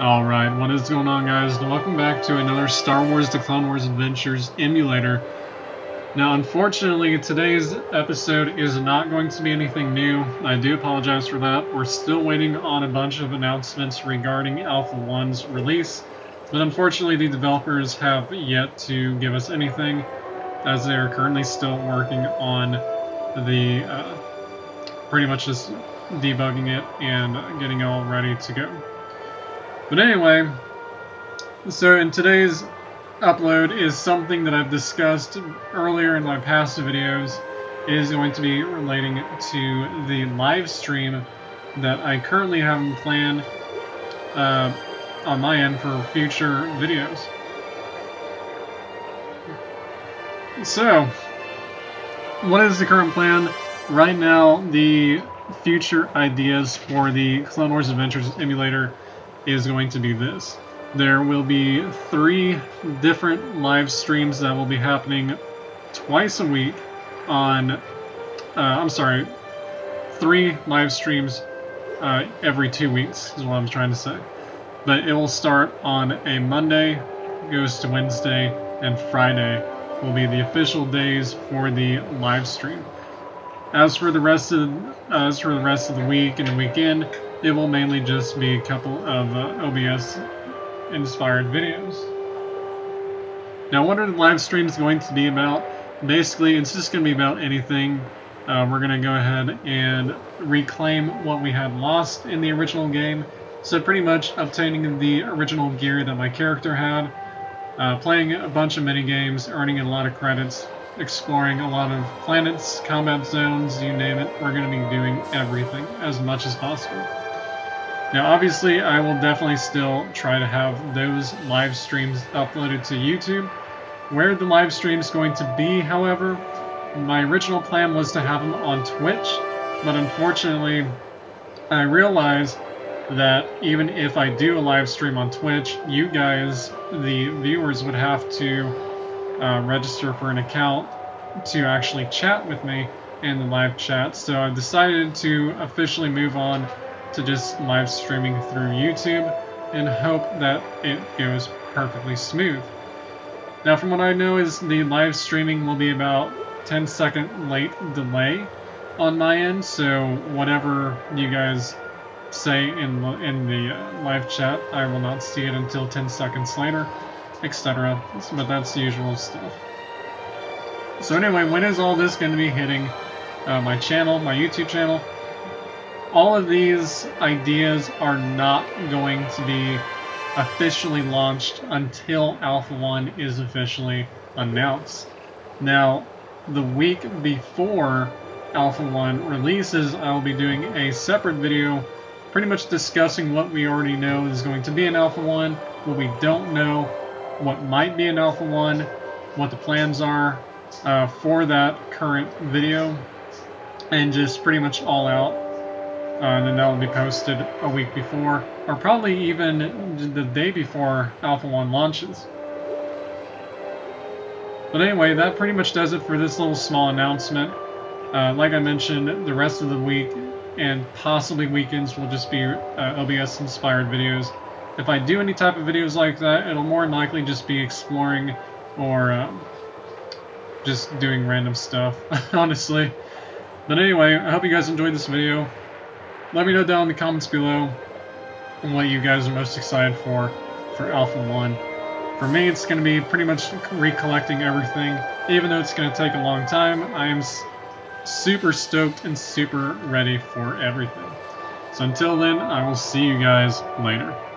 Alright, what is going on guys? Welcome back to another Star Wars The Clone Wars Adventures emulator. Now unfortunately today's episode is not going to be anything new. I do apologize for that. We're still waiting on a bunch of announcements regarding Alpha 1's release. But unfortunately the developers have yet to give us anything as they are currently still working on the uh, pretty much just debugging it and getting it all ready to go. But anyway, so in today's upload is something that I've discussed earlier in my past videos. Is going to be relating to the live stream that I currently have planned uh, on my end for future videos. So, what is the current plan? Right now, the future ideas for the Clone Wars Adventures emulator is going to be this. There will be three different live streams that will be happening twice a week on, uh, I'm sorry, three live streams uh, every two weeks is what I'm trying to say. But it will start on a Monday, goes to Wednesday, and Friday will be the official days for the live stream. As for the rest of as for the rest of the week and the weekend, it will mainly just be a couple of uh, OBS inspired videos. Now, what are the live streams going to be about? Basically, it's just going to be about anything. Uh, we're going to go ahead and reclaim what we had lost in the original game. So pretty much obtaining the original gear that my character had, uh, playing a bunch of mini games, earning a lot of credits, exploring a lot of planets, combat zones, you name it. We're going to be doing everything as much as possible. Now, obviously, I will definitely still try to have those live streams uploaded to YouTube. Where the live stream is going to be, however, my original plan was to have them on Twitch, but unfortunately, I realized that even if I do a live stream on Twitch, you guys, the viewers, would have to uh, register for an account to actually chat with me in the live chat. So I've decided to officially move on to just live streaming through YouTube and hope that it goes perfectly smooth. Now from what I know is the live streaming will be about 10 second late delay on my end, so whatever you guys say in in the uh, live chat, I will not see it until 10 seconds later, etc. But that's the usual stuff. So anyway, when is all this going to be hitting uh, my channel, my YouTube channel? All of these ideas are not going to be officially launched until Alpha 1 is officially announced. Now, the week before Alpha 1 releases, I will be doing a separate video pretty much discussing what we already know is going to be in Alpha 1, what we don't know, what might be in Alpha 1, what the plans are uh, for that current video, and just pretty much all out and then that will be posted a week before, or probably even the day before Alpha 1 launches. But anyway, that pretty much does it for this little small announcement. Uh, like I mentioned, the rest of the week and possibly weekends will just be uh, OBS-inspired videos. If I do any type of videos like that, it'll more than likely just be exploring or um, just doing random stuff, honestly. But anyway, I hope you guys enjoyed this video. Let me know down in the comments below what you guys are most excited for for Alpha 1. For me, it's going to be pretty much recollecting everything. Even though it's going to take a long time, I am super stoked and super ready for everything. So until then, I will see you guys later.